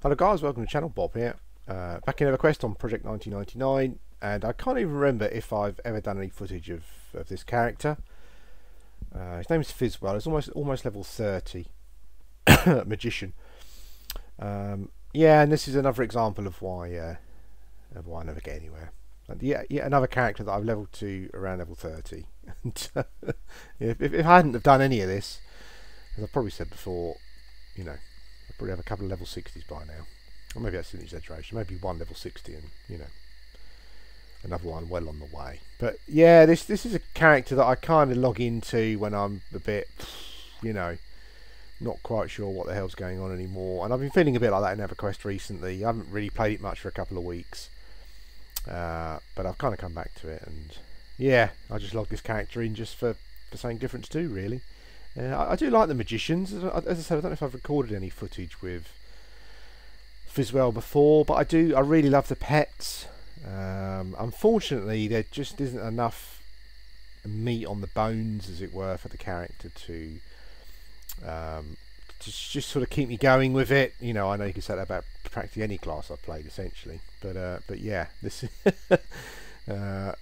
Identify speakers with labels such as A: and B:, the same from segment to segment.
A: Hello guys, welcome to the channel, Bob here. Uh, back in EverQuest on Project 1999 and I can't even remember if I've ever done any footage of, of this character. Uh, his is Fizzwell, he's almost almost level 30. Magician. Um, yeah, and this is another example of why uh, of why I never get anywhere. And yeah, yet another character that I've leveled to around level 30. and, if, if I hadn't have done any of this, as I've probably said before, you know, probably have a couple of level 60s by now. Or maybe that's an exaggeration. Maybe one level 60 and, you know, another one well on the way. But yeah, this this is a character that I kind of log into when I'm a bit, you know, not quite sure what the hell's going on anymore. And I've been feeling a bit like that in EverQuest recently. I haven't really played it much for a couple of weeks. Uh, but I've kind of come back to it and yeah, I just log this character in just for, for something different too, really. I, I, do like the magicians. As I said, I don't know if I've recorded any footage with Fizzwell before, but I do. I really love the pets. Um, unfortunately, there just isn't enough meat on the bones, as it were, for the character to um, to just sort of keep me going with it. You know, I know you can say that about practically any class I've played, essentially. But uh, but yeah, this. uh,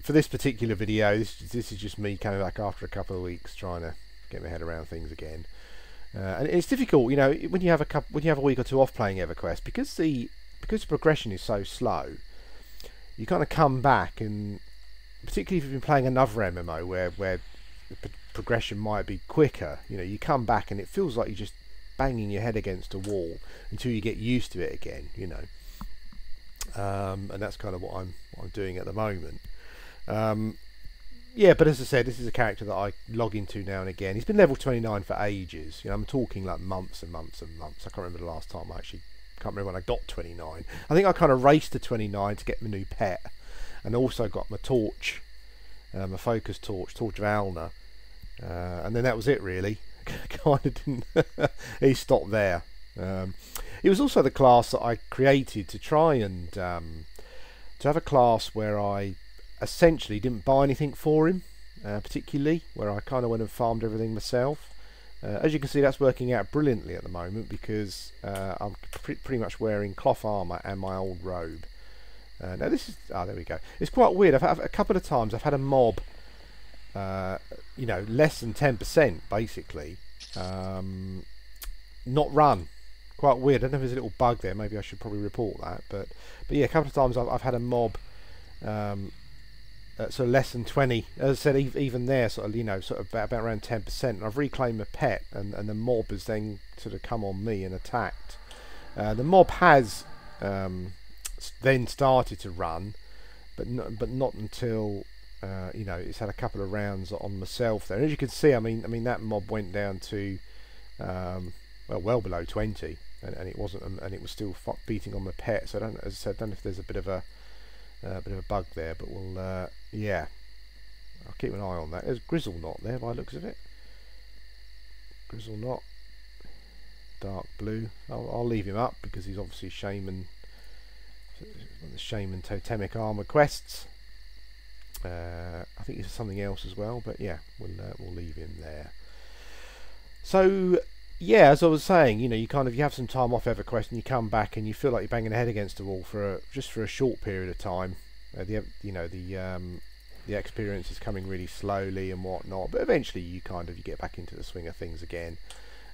A: for this particular video, this, this is just me coming back after a couple of weeks trying to get my head around things again. Uh, and it's difficult, you know, when you have a couple, when you have a week or two off playing EverQuest, because the because the progression is so slow. You kind of come back, and particularly if you've been playing another MMO where where the progression might be quicker, you know, you come back and it feels like you're just banging your head against a wall until you get used to it again, you know. Um, and that's kind of what I'm what I'm doing at the moment. Um, yeah, but as I said, this is a character that I log into now and again. He's been level 29 for ages. You know, I'm talking like months and months and months. I can't remember the last time I actually can't remember when I got 29. I think I kind of raced to 29 to get my new pet, and also got my torch, uh, my focus torch, torch of Alna, uh, and then that was it really. kind of didn't. he stopped there. Um, it was also the class that I created to try and um, to have a class where I essentially didn't buy anything for him, uh, particularly, where I kind of went and farmed everything myself. Uh, as you can see, that's working out brilliantly at the moment because uh, I'm pre pretty much wearing cloth armour and my old robe. Uh, now this is, ah, oh, there we go. It's quite weird. I've had a couple of times I've had a mob, uh, you know, less than 10% basically, um, not run. Quite weird. I don't know if there's a little bug there. Maybe I should probably report that. But, but yeah, a couple of times I've, I've had a mob um, uh, so less than 20 as I said even there sort of you know sort of about, about around 10% and I've reclaimed a pet and, and the mob has then sort of come on me and attacked. Uh, the mob has um, then started to run but not, but not until uh, you know it's had a couple of rounds on myself there. And as you can see I mean I mean that mob went down to um, well well below 20 and, and it wasn't and it was still beating on the pet. So I don't as I said I don't know if there's a bit of a a uh, bit of a bug there, but we'll, uh, yeah. I'll keep an eye on that. There's Grizzle-Knot there by the looks of it. Grizzle-Knot. Dark blue. I'll, I'll, leave him up because he's obviously Shaman. The Shaman Totemic Armor quests. Uh, I think it's something else as well, but yeah, we'll uh, we'll leave him there. So yeah, as I was saying, you know, you kind of you have some time off EverQuest and you come back and you feel like you're banging your head against the wall for a, just for a short period of time. Uh, the you know the um, the experience is coming really slowly and whatnot, but eventually you kind of you get back into the swing of things again.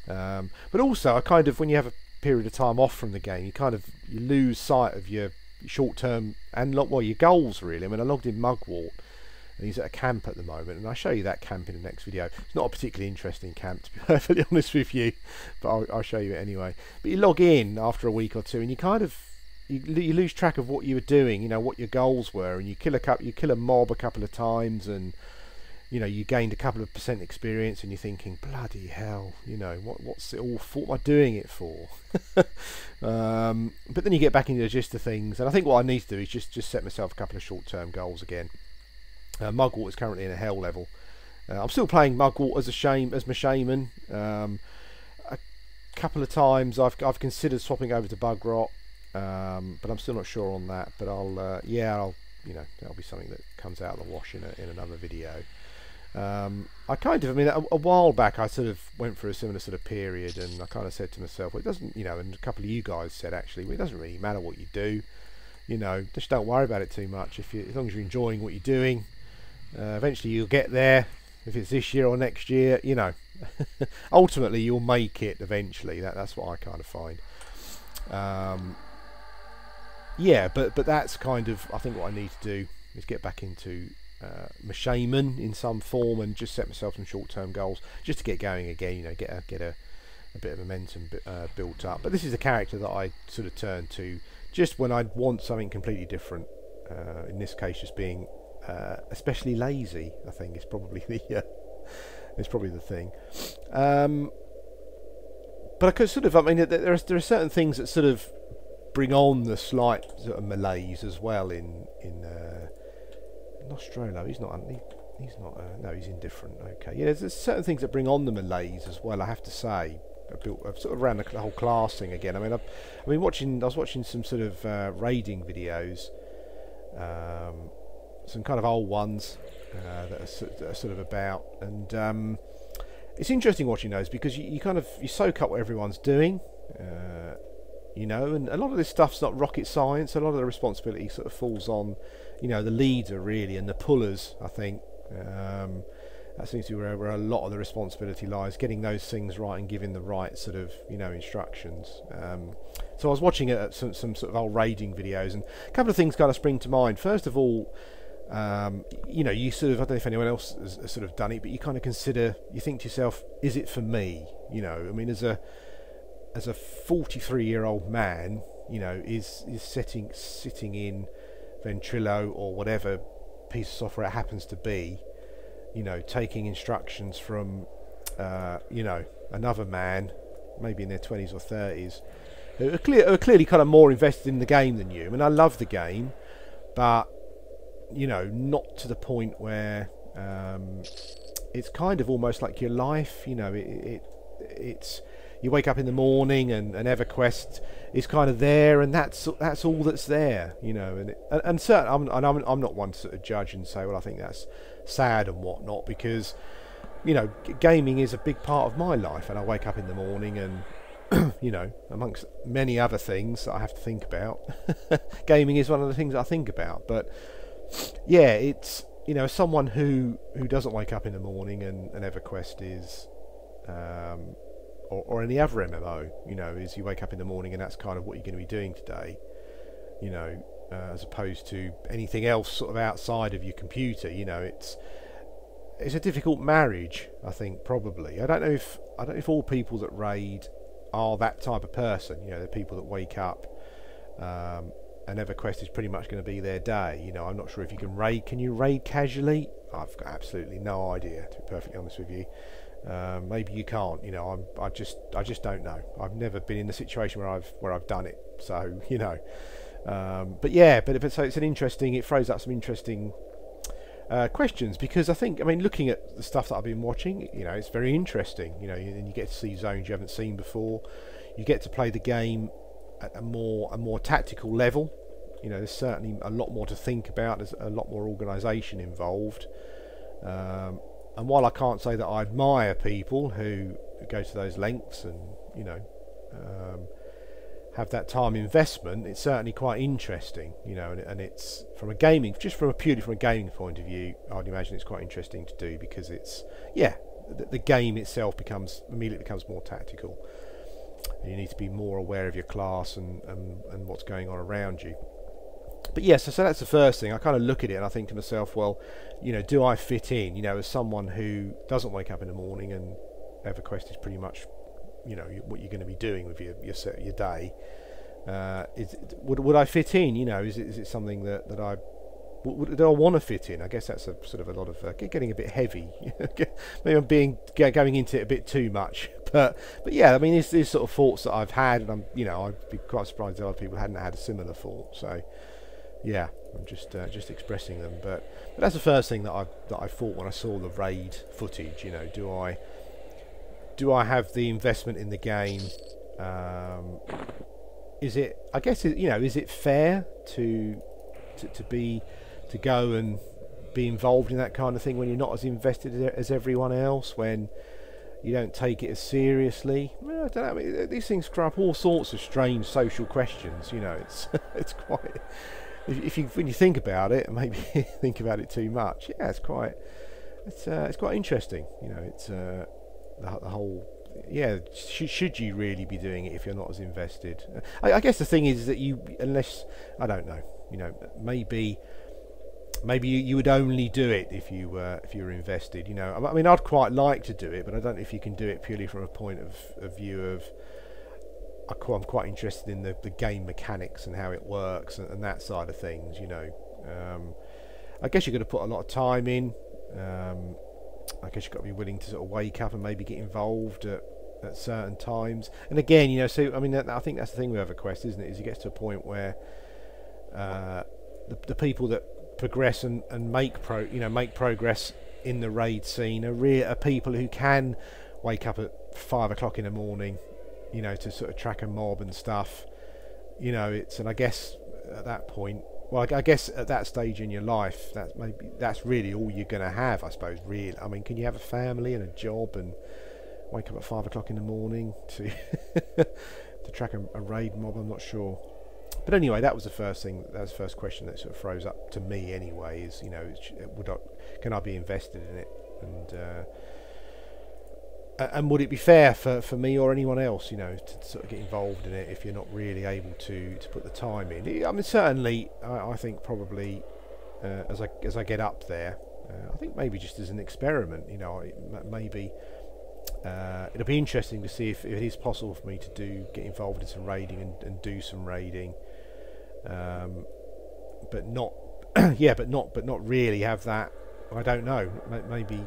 A: Um, but also, I kind of when you have a period of time off from the game, you kind of you lose sight of your short term and well your goals really. I mean, I logged in Mugwort and he's at a camp at the moment and I'll show you that camp in the next video. It's not a particularly interesting camp to be perfectly honest with you but I'll, I'll, show you it anyway. But you log in after a week or two and you kind of you, you lose track of what you were doing you know what your goals were and you kill a couple you kill a mob a couple of times and you know you gained a couple of percent experience and you're thinking bloody hell you know what what's it all for what am I doing it for? Um, but then you get back into the gist of things and I think what I need to do is just just set myself a couple of short-term goals again uh, Mugwort is currently in a hell level. Uh, I'm still playing Mugwort as a shame as my shaman. Um, a couple of times I've I've considered swapping over to Bugrot, um, but I'm still not sure on that. But I'll uh, yeah I'll you know that'll be something that comes out of the wash in a, in another video. Um, I kind of, I mean, a, a, while back, I sort of went through a similar sort of period, and I kind of said to myself, well, it doesn't, you know, and a couple of you guys said actually, well, it doesn't really matter what you do, you know, just don't worry about it too much. If you, as long as you're enjoying what you're doing, uh, eventually you'll get there. If it's this year or next year, you know, ultimately you'll make it eventually. That that's what I kind of find. Um, yeah, but but that's kind of I think what I need to do is get back into uh, Shaman in some form and just set myself some short-term goals just to get going again. You know, get a get a, a bit of momentum uh, built up. But this is a character that I sort of turn to just when I want something completely different. Uh, in this case, just being uh, especially lazy. I think is probably the uh, is probably the thing. Um, but I could sort of, I mean, there are there are certain things that sort of bring on the slight sort of malaise as well in in, uh, Australia. He's not. He, he's not. Uh, no, he's indifferent. Okay. Yeah, there's, there's, certain things that bring on the malaise as well. I have to say. Built, I've sort of the, the, whole class thing again. I mean, I've, I mean, watching. I was watching some sort of uh, raiding videos, um, some kind of old ones uh, that, are, that, are, sort of about, and um, it's interesting watching those because you, you, kind of you soak up what everyone's doing. Uh, you know, and a lot of this stuff's not rocket science. A lot of the responsibility sort of falls on, you know, the leader really and the pullers. I think um, that seems to be where, where, a lot of the responsibility lies, getting those things right and giving the right sort of, you know, instructions. Um, so I was watching some, some sort of old raiding videos, and a couple of things kind of spring to mind. First of all, um, you know, you sort of, I don't know if anyone else has, has, sort of done it, but you kind of consider, you think to yourself, is it for me? You know, I mean, as a as a 43 year old man, you know, is is sitting sitting in Ventrilo or whatever piece of software it happens to be, you know, taking instructions from, uh, you know, another man, maybe in their 20s or 30s, who are, clear, who are clearly kind of more invested in the game than you. I mean, I love the game, but you know, not to the point where um, it's kind of almost like your life. You know, it, it it's you wake up in the morning and, and EverQuest is kind of there, and that's that's all that's there, you know. And it, and, and certain, I'm, and I'm I'm not one to sort of judge and say, well, I think that's sad and whatnot, because you know, gaming is a big part of my life, and I wake up in the morning and you know, amongst many other things that I have to think about, gaming is one of the things I think about. But yeah, it's you know, someone who who doesn't wake up in the morning and, and EverQuest is um, or, or any other MMO, you know, is you wake up in the morning and that's kind of what you're going to be doing today, you know, uh, as opposed to anything else sort of outside of your computer, you know, it's it's a difficult marriage, I think probably. I don't know if I don't know if all people that raid are that type of person, you know, the people that wake up um, and EverQuest is pretty much going to be their day. You know, I'm not sure if you can raid. Can you raid casually? I've got absolutely no idea, to be perfectly honest with you. Um, maybe you can't. You know, I'm, I just, I just don't know. I've never been in the situation where I've, where I've done it. So you know, um, but yeah, but if it's, so it's an interesting. It throws up some interesting uh, questions because I think, I mean, looking at the stuff that I've been watching, you know, it's very interesting. You know, and you get to see zones you haven't seen before. You get to play the game at a more, a more tactical level. You know, there's certainly a lot more to think about. There's a lot more organisation involved. Um, and while I can't say that I admire people who go to those lengths and you know um, have that time investment, it's certainly quite interesting, you know, and, and, it's from a gaming, just from a purely from a gaming point of view, I'd imagine it's quite interesting to do because it's yeah, the, the game itself becomes immediately becomes more tactical. You need to be more aware of your class and, and, and what's going on around you but yes, yeah, so, so, that's the first thing. I kind of look at it and I think to myself, well, you know, do I fit in? You know, as someone who doesn't wake up in the morning and EverQuest is pretty much, you know, what you're going to be doing with your your, your day. Uh, is, would would I fit in? You know, is it, is it something that that I would, do I want to fit in? I guess that's a sort of a lot of uh, getting a bit heavy. Maybe I'm being going into it a bit too much, but but yeah, I mean, these, these sort of thoughts that I've had, and I'm you know I'd be quite surprised if other people hadn't had a similar thought. So yeah, I'm just uh, just expressing them. But but that's the first thing that I that I thought when I saw the raid footage. You know, do I do I have the investment in the game? Um, is it? I guess it, you know, is it fair to to, to be to go and be involved in that kind of thing when you're not as invested as everyone else when you don't take it as seriously well, I don't know I mean, these things throw up all sorts of strange social questions you know it's it's quite if, you when you think about it maybe think about it too much yeah it's quite it's uh, it's quite interesting you know it's uh, the, the whole yeah, sh- should you really be doing it if you're not as invested? I, I, guess the thing is that you, unless I don't know, you know, maybe maybe you, you would only do it if you were if you were invested. You know, I mean, I'd quite like to do it, but I don't know if you can do it purely from a point of, of view of. I'm quite interested in the, the game mechanics and how it works and, and that side of things. You know, um, I guess you're going to put a lot of time in. Um, I guess you've got to be willing to sort of wake up and maybe get involved at, at certain times. And again, you know, so I mean, I think that's the thing with EverQuest, isn't it? Is it gets to a point where uh, the, the people that progress and, and make pro, you know, make progress in the raid scene are, re- are people who can wake up at five o'clock in the morning, you know, to sort of track a mob and stuff. You know, it's and I guess at that point well, I guess at that stage in your life, that's maybe that's really all you're going to have, I suppose. Really, I mean, can you have a family and a job and wake up at five o'clock in the morning to to track a, a, raid mob? I'm not sure. But anyway, that was the first thing. That was the first question that sort of froze up to me. Anyway, is you know, would I, can I be invested in it? And uh, and would it be fair for, for me or anyone else, you know, to sort of get involved in it if you're not really able to, to put the time in? I mean, certainly, I, I think probably uh, as I as I get up there, uh, I think maybe just as an experiment, you know, maybe uh, it'll be interesting to see if, if, it is possible for me to do get involved in some raiding and, and do some raiding, um, but not, yeah, but not but not really have that. I don't know. Maybe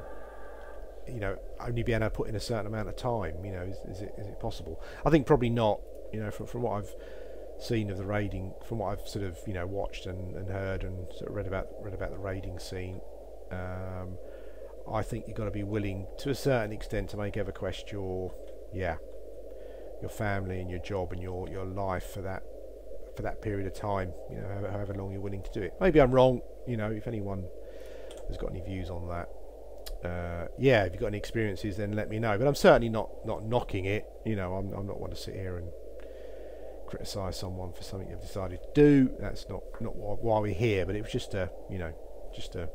A: you know only be able to put in a certain amount of time you know is, is it is it possible I think probably not you know from, from what I've seen of the raiding from what I've sort of you know watched and, and heard and sort of read about read about the raiding scene um, I think you've got to be willing to a certain extent to make EverQuest your yeah your family and your job and your your life for that for that period of time you know however, long you're willing to do it maybe I'm wrong you know if anyone has got any views on that uh, yeah, if you've got any experiences, then let me know. But I'm certainly not not knocking it. You know, I'm I'm not one to sit here and criticise someone for something they've decided to do. That's not not why we're here. But it was just a you know just a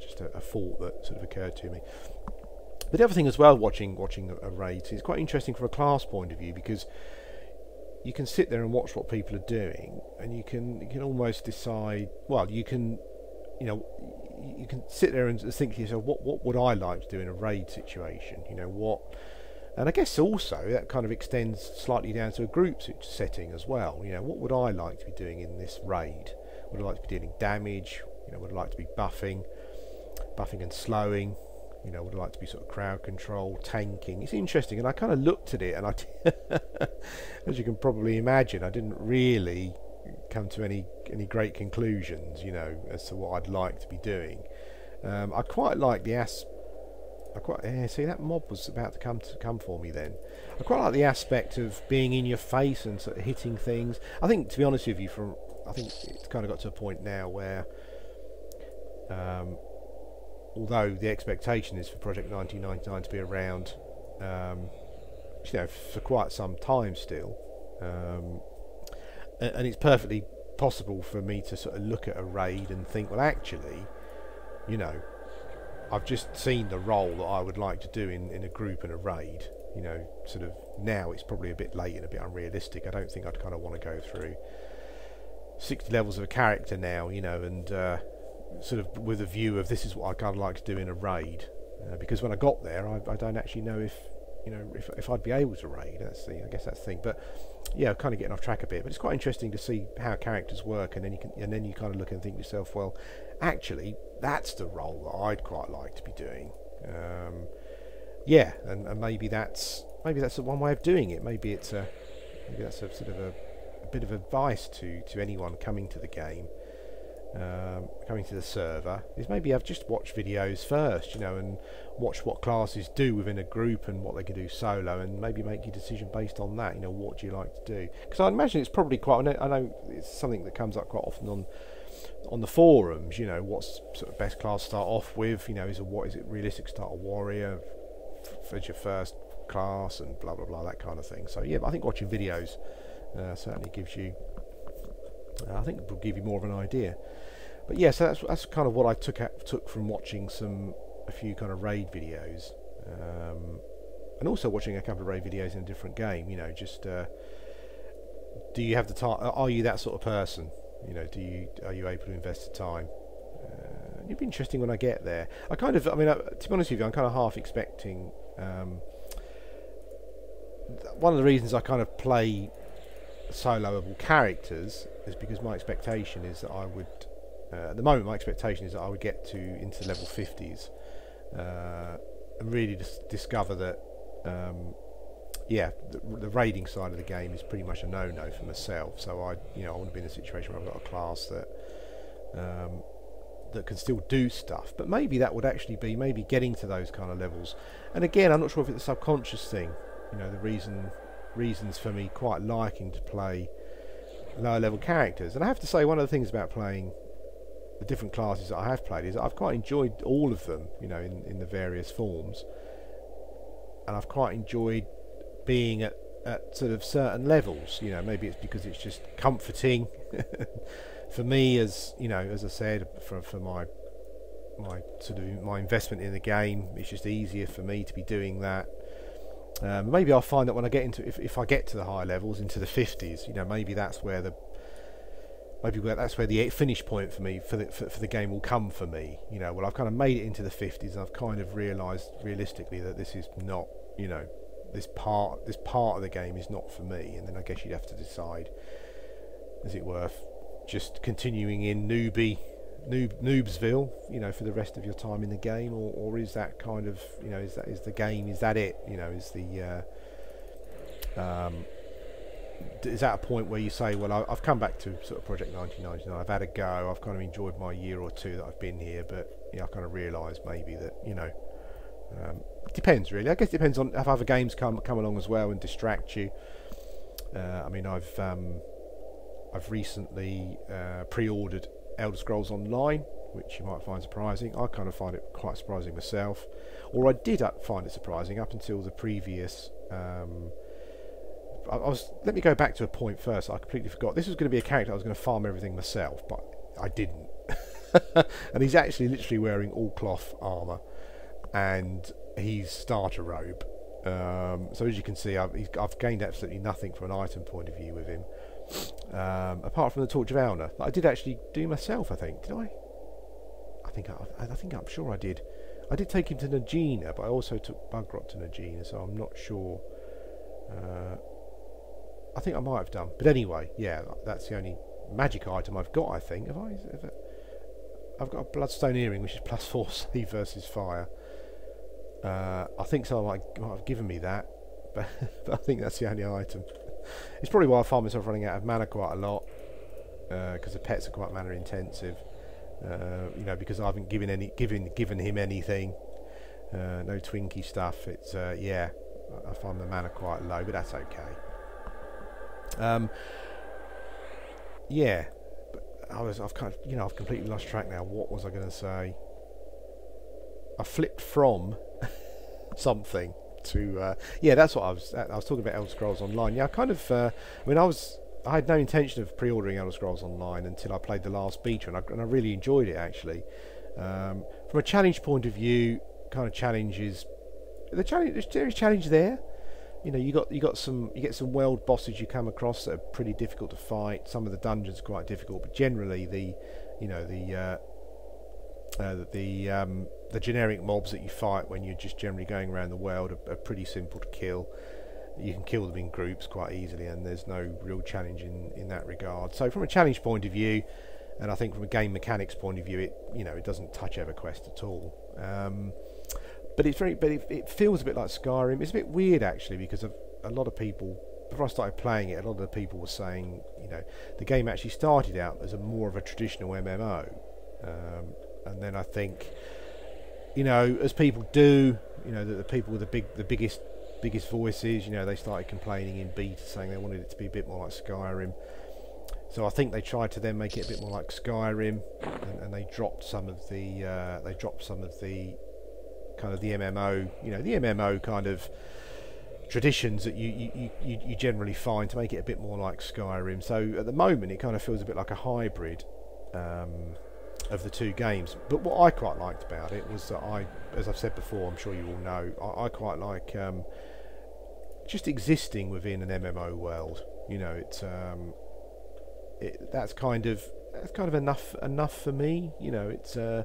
A: just a, a thought that sort of occurred to me. But the other thing as well, watching watching a, a raid, is quite interesting from a class point of view because you can sit there and watch what people are doing, and you can you can almost decide. Well, you can you know you can sit there and think to yourself, what what would I like to do in a raid situation? You know what, and I guess also that kind of extends slightly down to a group setting as well. You know, what would I like to be doing in this raid? Would I like to be dealing damage? You know, would I like to be buffing, buffing and slowing? You know, would like to be sort of crowd control, tanking? It's interesting, and I kind of looked at it, and I, as you can probably imagine, I didn't really come to any any great conclusions, you know, as to what I'd like to be doing. Um, I quite like the as. I quite yeah, see that mob was about to come to come for me then. I quite like the aspect of being in your face and sort of hitting things. I think, to be honest with you, from I think it's kind of got to a point now where, um, although the expectation is for Project 1999 to be around, um, you know, for quite some time still. Um, and it's perfectly possible for me to sort of look at a raid and think, well, actually, you know, I've just seen the role that I would like to do in, in a group and a raid. You know, sort of now it's probably a bit late and a bit unrealistic. I don't think I'd kind of want to go through 60 levels of a character now, you know, and uh, sort of with a view of this is what I kind of like to do in a raid. Uh, because when I got there, I, I don't actually know if you know, if, if I'd be able to raid. That's the, I guess that's the thing. But yeah, kind of getting off track a bit. But it's quite interesting to see how characters work, and then you can, and then you kind of look and think to yourself, well, actually, that's the role that I'd quite like to be doing. Um, yeah, and, and maybe that's maybe that's one way of doing it. Maybe it's a maybe that's a sort of a, a bit of advice to to anyone coming to the game um, coming to the server is maybe I've just watched videos first, you know, and watch what classes do within a group and what they can do solo, and maybe make your decision based on that. You know, what do you like to do? Because I imagine it's probably quite. I know, I know it's something that comes up quite often on on the forums, you know, what's sort of best class to start off with? You know, is a what is it realistic to start a warrior as your first class and blah blah blah that kind of thing. So yeah, I think watching videos uh, certainly gives you, uh, I think will give you more of an idea. But yeah, so that's that's kind of what I took took from watching some a few kind of raid videos, um, and also watching a couple of raid videos in a different game. You know, just uh, do you have the time? Are you that sort of person? You know, do you are you able to invest the time? Uh, it'd be interesting when I get there. I kind of, I mean, uh, to be honest with you, I'm kind of half expecting. Um, one of the reasons I kind of play soloable characters is because my expectation is that I would. Uh, at the moment, my expectation is that I would get to into level 50s uh, and really just discover that um, yeah, the, the, raiding side of the game is pretty much a no-no for myself. So I, you know, I want to be in a situation where I've got a class that um, that can still do stuff. But maybe that would actually be maybe getting to those kind of levels. And again, I'm not sure if it's a subconscious thing. You know, the reason reasons for me quite liking to play lower level characters. And I have to say, one of the things about playing the different classes that I have played is I've quite enjoyed all of them. You know, in in the various forms. And I've quite enjoyed being at, at sort of certain levels. You know, maybe it's because it's just comforting for me, as you know, as I said, for for my my sort of my investment in the game. It's just easier for me to be doing that. Um, maybe I'll find that when I get into if if I get to the higher levels into the 50s, you know, maybe that's where the maybe that's where the finish point for me for the for, for, the game will come for me. You know, well I've kind of made it into the 50s and I've kind of realised realistically that this is not you know this part this part of the game is not for me. And then I guess you'd have to decide is it worth just continuing in newbie noob noobsville you know for the rest of your time in the game? Or, or is that kind of you know is that is the game is that it? You know is the uh, um, is that a point where you say well I, have come back to sort of project 1999 I've had a go I've kind of enjoyed my year or two that I've been here but you know, I kind of realised maybe that you know um, depends really. I guess it depends on if other games come come along as well and distract you. Uh, I mean, I've um, I've recently uh, pre-ordered Elder Scrolls Online, which you might find surprising. I kind of find it quite surprising myself, or I did find it surprising up until the previous. Um, I, was. Let me go back to a point first. I completely forgot. This was going to be a character I was going to farm everything myself, but I didn't. and he's actually literally wearing all cloth armor and he's starter robe. Um, so as you can see, I've, I've, gained absolutely nothing from an item point of view with him, um, apart from the Torch of Alna that I did actually do myself. I think did I? I think I, I, think I'm sure I did. I did take him to Najena, but I also took Bugrot to Najena, so I'm not sure. Uh, I think I might have done, but anyway, yeah, that's the only magic item I've got. I think have I? Have I've got a Bloodstone earring, which is plus four save versus fire. Uh, I think someone might, might have given me that, but, but, I think that's the only item. It's probably why I find myself running out of mana quite a lot, because uh, the pets are quite mana intensive. Uh, you know, because I haven't given any given given him anything, uh, no Twinkie stuff. It's uh, yeah, I find the mana quite low, but that's okay. Um, yeah, I was I've kind of you know I've completely lost track now. What was I going to say? I flipped from something to uh, yeah that's what I was I was talking about Elder Scrolls Online yeah I kind of uh, I mean I was I had no intention of pre-ordering Elder Scrolls Online until I played the last beta and I, and I really enjoyed it actually um, from a challenge point of view kind of challenges the challenge there's challenge there you know you got you got some you get some world bosses you come across that are pretty difficult to fight some of the dungeons are quite difficult but generally the you know the uh, uh, the um, the generic mobs that you fight when you're just generally going around the world are, are, pretty simple to kill. You can kill them in groups quite easily, and there's no real challenge in, in that regard. So, from a challenge point of view, and I think from a game mechanics point of view, it you know it doesn't touch EverQuest at all. Um, but it's very, but it, it, feels a bit like Skyrim. It's a bit weird actually because of a lot of people. Before I started playing it, a lot of the people were saying, you know, the game actually started out as a more of a traditional MMO, um, and then I think you know, as people do, you know, the, the people with the big, the biggest, biggest voices, you know, they started complaining in beta, saying they wanted it to be a bit more like Skyrim. So I think they tried to then make it a bit more like Skyrim, and, and they dropped some of the uh, they dropped some of the kind of the MMO, you know, the MMO kind of traditions that you, you, you, you generally find to make it a bit more like Skyrim. So at the moment, it kind of feels a bit like a hybrid um, of the two games. But what I quite liked about it was that I, as I've said before, I'm sure you all know, I, I quite like um, just existing within an MMO world. You know, it's um, it, that's kind of that's kind of enough enough for me. You know, it's uh,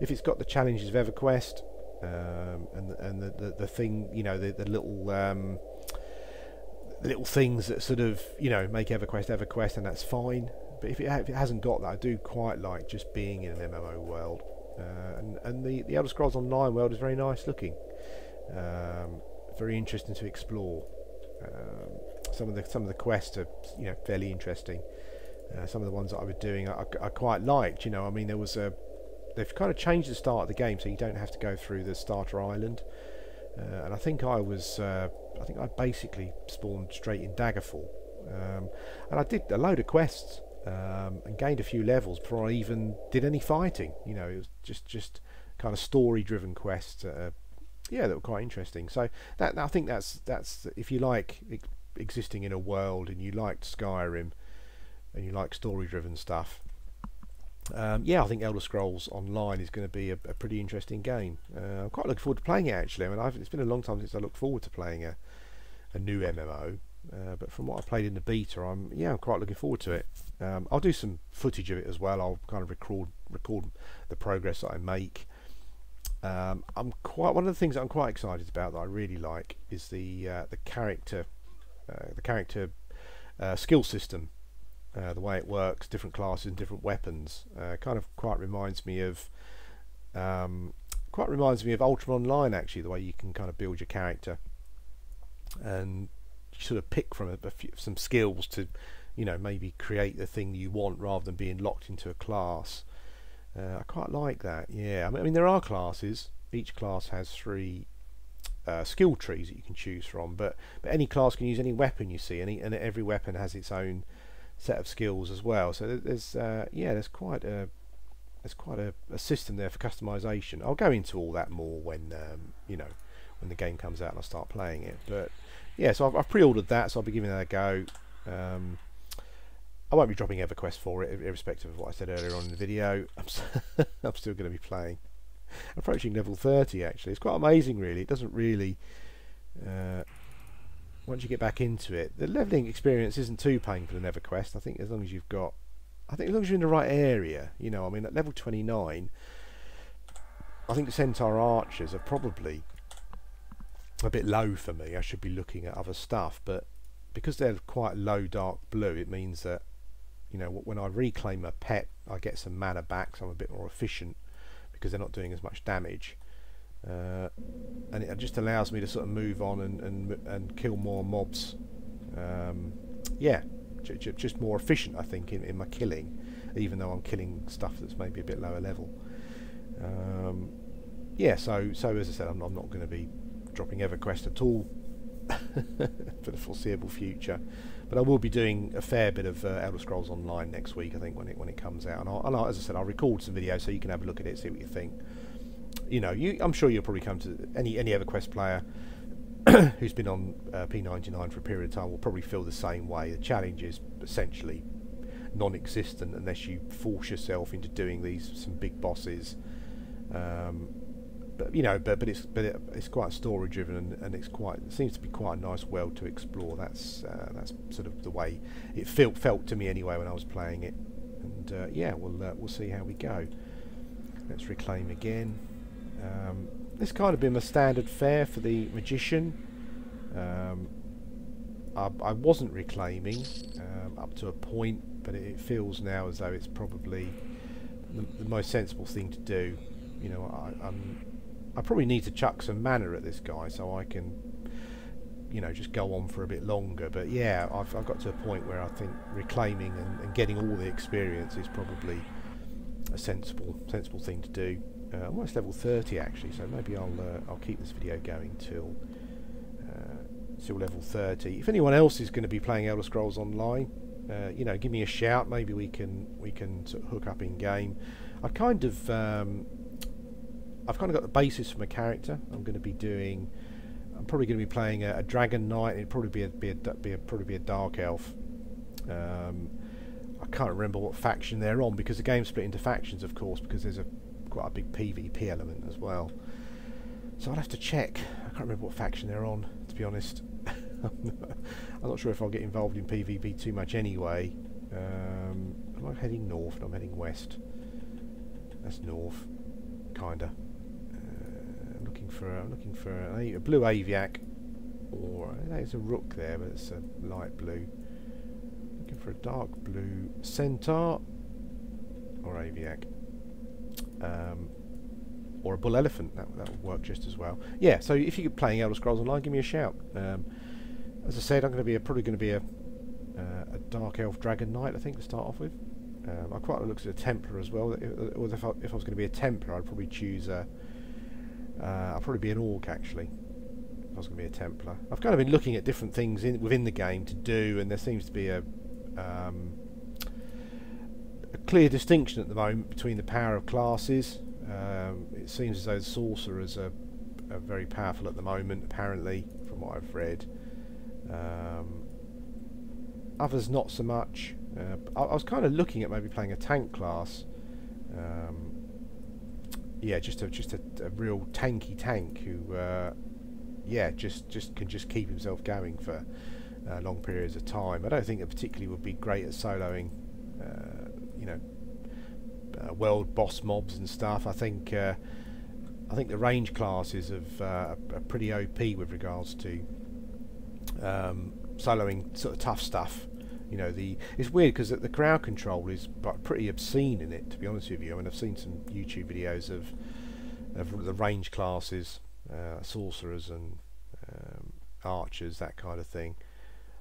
A: if it's got the challenges of EverQuest um, and and the, the, the thing, you know, the the little um, the little things that sort of you know make EverQuest EverQuest, and that's fine. But if it, if it hasn't got that, I do quite like just being in an MMO world. Uh, and and the the Elder Scrolls Online world is very nice looking, um, very interesting to explore. Um, some of the some of the quests are you know fairly interesting. Uh, some of the ones that I was doing, I, I, quite liked. You know, I mean, there was a they've kind of changed the start of the game, so you don't have to go through the starter island. Uh, and I think I was, uh, I think I basically spawned straight in Daggerfall, um, and I did a load of quests um, and gained a few levels before I even did any fighting. You know, it was just just kind of story-driven quests. Uh, yeah, that were quite interesting. So that I think that's that's if you like existing in a world and you liked Skyrim and you like story-driven stuff. Um, yeah, I think Elder Scrolls Online is going to be a, a pretty interesting game. Uh, I'm quite looking forward to playing it actually. I mean, I've, it's been a long time since I looked forward to playing a, a new MMO. Uh, but from what I played in the beta, I'm yeah, I'm quite looking forward to it. Um, I'll do some footage of it as well. I'll kind of record record the progress that I make. Um, I'm quite one of the things that I'm quite excited about that I really like is the uh, the character uh, the character uh, skill system, uh, the way it works, different classes and different weapons. Uh, kind of quite reminds me of um, quite reminds me of Ultima Online actually, the way you can kind of build your character and sort of pick from a, a few, some skills to, you know, maybe create the thing you want rather than being locked into a class. Uh, I quite like that. Yeah, I mean, I mean, there are classes. Each class has three uh, skill trees that you can choose from, but but any class can use any weapon you see, any and every weapon has its own set of skills as well. So there's uh, yeah, there's quite a there's quite a, a, system there for customization. I'll go into all that more when um, you know when the game comes out and I start playing it. But yeah, so I've, I've pre-ordered that, so I'll be giving that a go. Um, I won't be dropping EverQuest for it, irrespective of what I said earlier on in the video. I'm, I'm still going to be playing. Approaching level 30, actually. It's quite amazing, really. It doesn't really... Uh, once you get back into it, the leveling experience isn't too painful in EverQuest. I think as long as you've got... I think as long as you're in the right area, you know, I mean, at level 29, I think Centaur Archers are probably a bit low for me. I should be looking at other stuff, but because they're quite low dark blue, it means that you know when I reclaim a pet, I get some mana back, so I'm a bit more efficient because they're not doing as much damage. Uh, and it just allows me to sort of move on and and, and kill more mobs. Um, yeah, just more efficient, I think, in, in my killing, even though I'm killing stuff that's maybe a bit lower level. Um, yeah, so so as I said, I'm, I'm not going to be dropping EverQuest at all for the foreseeable future. But I will be doing a fair bit of uh, Elder Scrolls Online next week, I think, when it when it comes out. And, I'll, and I'll, as I said, I'll record some videos so you can have a look at it, see what you think. You know, you, I'm sure you'll probably come to any any EverQuest player who's been on uh, P99 for a period of time will probably feel the same way. The challenge is essentially non-existent unless you force yourself into doing these some big bosses. Um, but you know, but but it's but it, it's quite story driven and, and it's quite it seems to be quite a nice world to explore. That's uh, that's sort of the way it felt felt to me anyway when I was playing it. And uh, yeah, we'll uh, we'll see how we go. Let's reclaim again. Um, this kind of been my standard fare for the magician. Um, I, I, wasn't reclaiming um, up to a point, but it, it, feels now as though it's probably the, the most sensible thing to do. You know, I, I'm I probably need to chuck some mana at this guy so I can, you know, just go on for a bit longer. But yeah, I've, I've got to a point where I think reclaiming and, and getting all the experience is probably a sensible sensible thing to do. Uh, almost level 30 actually, so maybe I'll uh, I'll keep this video going till uh, till level 30. If anyone else is going to be playing Elder Scrolls Online, uh, you know, give me a shout. Maybe we can we can sort of hook up in game. I've kind of um, I've kind of got the basis for my character. I'm going to be doing. I'm probably going to be playing a, a dragon knight. It'd probably be a, be a, be a probably be a dark elf. Um, I can't remember what faction they're on because the game's split into factions, of course, because there's a quite a big PvP element as well. So I'll have to check. I can't remember what faction they're on, to be honest. I'm not sure if I'll get involved in PvP too much anyway. Um, am I heading north? No, I'm heading west. That's north, kinda. Uh, I'm looking for I'm looking for a, a blue aviak, or there's a rook there, but it's a light blue. Looking for a dark blue centaur or aviak. Um, or a bull elephant. That that would work just as well. Yeah. So if you're playing Elder Scrolls Online, give me a shout. Um, as I said, I'm going to be a, probably going to be a uh, a dark elf dragon knight. I think to start off with. Um, I quite like at a Templar as well. If, if, I, if I was going to be a Templar, I'd probably choose a. Uh, I'd probably be an Orc actually. If I was going to be a Templar, I've kind of been looking at different things in, within the game to do, and there seems to be a um, a clear distinction at the moment between the power of classes. Um, it seems as though the sorcerers are, are very powerful at the moment, apparently, from what I've read. Um, others not so much. Uh, I, I, was kind of looking at maybe playing a tank class. Um, yeah, just a just a, a, real tanky tank who, uh, yeah, just just can just keep himself going for uh, long periods of time. I don't think it particularly would be great at soloing, you know, uh, world boss mobs and stuff. I think uh, I think the range classes of, are pretty OP with regards to um, soloing sort of tough stuff. You know the it's weird because the, the crowd control is pretty obscene in it to be honest with you. I mean I've seen some YouTube videos of of the range classes uh, sorcerers and um, archers that kind of thing.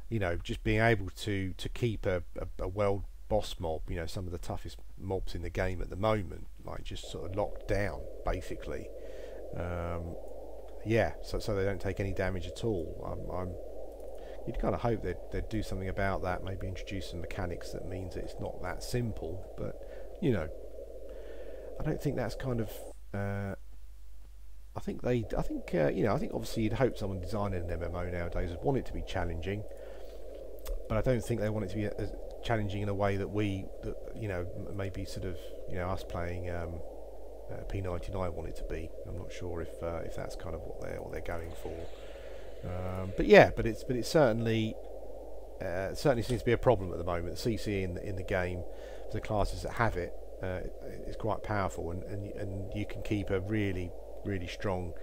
A: You know just being able to to keep a, a, a world boss mob you know some of the toughest mobs in the game at the moment like just sort of locked down basically um, yeah so, so they don't take any damage at all I'm, I'm you'd kind of hope they'd, they'd do something about that, maybe introduce some mechanics that means it's not that simple. But you know, I don't think that's kind of. Uh, I think they. I think uh, you know. I think obviously you'd hope someone designing an MMO nowadays would want it to be challenging, but I don't think they want it to be as challenging in a way that we, that you know, maybe sort of you know us playing. Um, uh, P99 want it to be. I'm not sure if uh, if that's kind of what they're what they're going for. Um, but yeah, but it's but it's certainly uh, it certainly seems to be a problem at the moment. The CC in the, in the game, the classes that have it, uh, is quite powerful, and, and and you can keep a really really strong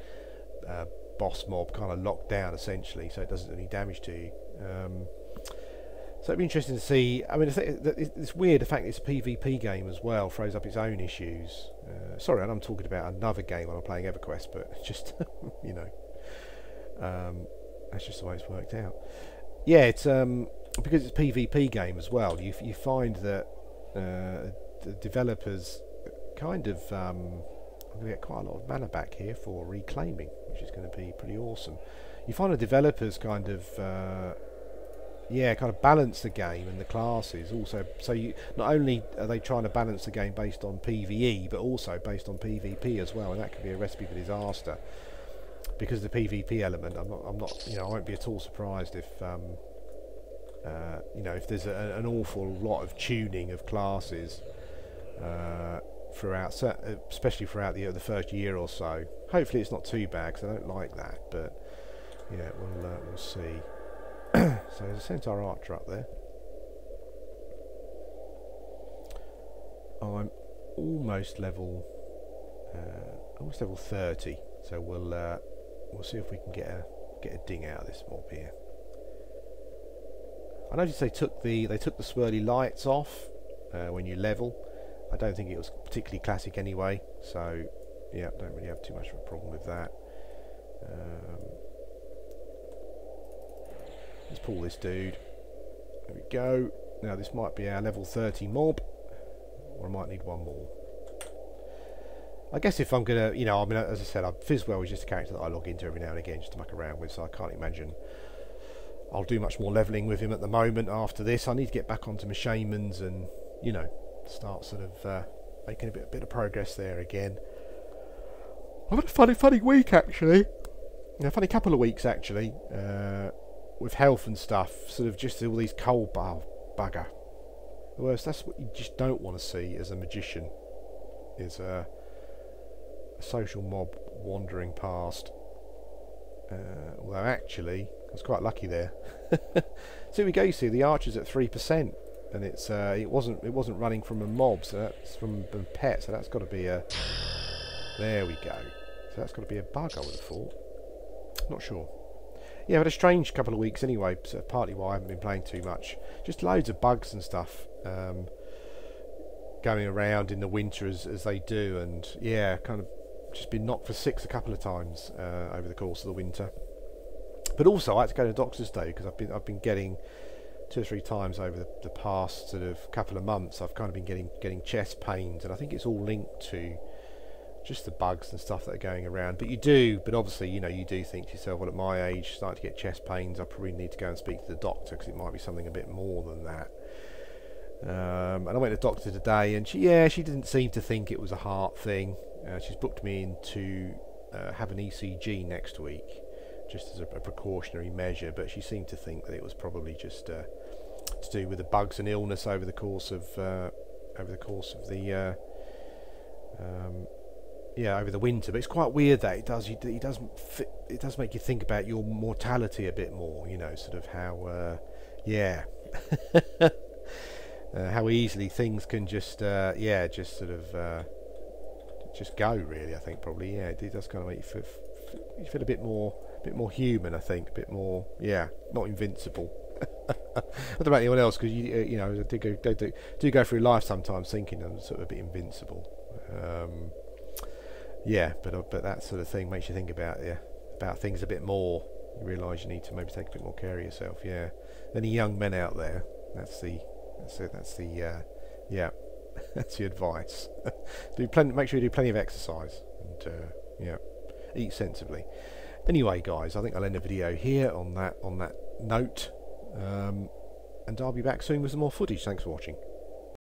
A: uh, boss mob kind of locked down essentially, so it doesn't do any damage to you. Um, so it'd be interesting to see. I mean, it's weird the fact it's a PvP game as well throws up its own issues. Uh, sorry, I'm talking about another game when I'm playing EverQuest, but just you know. Um, that's just the way it's worked out. Yeah, it's um, because it's a PvP game as well. You you find that uh, the developers kind of um, get quite a lot of mana back here for reclaiming, which is going to be pretty awesome. You find the developers kind of uh, yeah, kind of balance the game and the classes also. So you not only are they trying to balance the game based on PVE, but also based on PvP as well, and that could be a recipe for disaster because the PvP element, I'm not, I'm not, you know, I won't be at all surprised if, um, uh, you know, if there's a, an awful lot of tuning of classes uh, throughout, especially throughout the the first year or so. Hopefully, it's not too bad because I don't like that, but yeah, we'll uh, we'll see. so there's a Centaur Archer up there. I'm almost level, uh, almost level 30. So we'll uh, we'll see if we can get a get a ding out of this mob here. I noticed they took the they took the swirly lights off uh, when you level. I don't think it was particularly classic anyway, so yeah, don't really have too much of a problem with that. Um, let's pull this dude. There we go. Now this might be our level 30 mob, or I might need one more. I guess if I'm gonna, you know, I mean, as I said, Fizzwell is just a character that I log into every now and again just to muck around with, so I can't imagine I'll do much more leveling with him at the moment after this. I need to get back onto my shamans and, you know, start sort of uh, making a bit, a bit of progress there again. I've had a funny, funny week actually. A funny couple of weeks actually, uh, with health and stuff. Sort of just all these cold bar bugger. The worst. That's what you just don't want to see as a magician. Is a, a social mob wandering past. Uh, although actually, I was quite lucky there. so we go. See, the archer's at three percent, and it's uh, it wasn't it wasn't running from a mob, so that's from a pet. So that's got to be a. There we go. So that's got to be a bug, I would have thought. Not sure. Yeah, but a strange couple of weeks anyway. So partly why I haven't been playing too much. Just loads of bugs and stuff um, going around in the winter as, as they do, and yeah, kind of just been knocked for six a couple of times uh, over the course of the winter. But also, I had to go to the doctor's day because I've been I've been getting two or three times over the, the past sort of couple of months. I've kind of been getting getting chest pains, and I think it's all linked to just the bugs and stuff that are going around. But you do, but obviously, you know, you do think to yourself, well, at my age, starting to get chest pains, I probably need to go and speak to the doctor because it might be something a bit more than that. Um, and I went to the doctor today, and she, yeah, she didn't seem to think it was a heart thing. Uh, she's booked me in to uh, have an ECG next week, just as a, a, precautionary measure. But she seemed to think that it was probably just uh, to do with the bugs and illness over the course of uh, over the course of the uh, um, yeah over the winter. But it's quite weird that it does it does it does make you think about your mortality a bit more. You know, sort of how uh, yeah. Uh, how easily things can just uh, yeah just sort of uh, just go really I think probably yeah it, does kind of make you feel, you feel a bit more a bit more human I think a bit more yeah not invincible I don't know about anyone else because you uh, you know do go, do, do go through life sometimes thinking I'm sort of a bit invincible um, yeah but uh, but that sort of thing makes you think about yeah about things a bit more you realise you need to maybe take a bit more care of yourself yeah any young men out there that's the that's it that's the uh, yeah that's the advice. do plenty, make sure you do plenty of exercise and uh, yeah, eat sensibly. Anyway, guys, I think I'll end the video here on that on that note, um, and I'll be back soon with some more footage. Thanks for watching.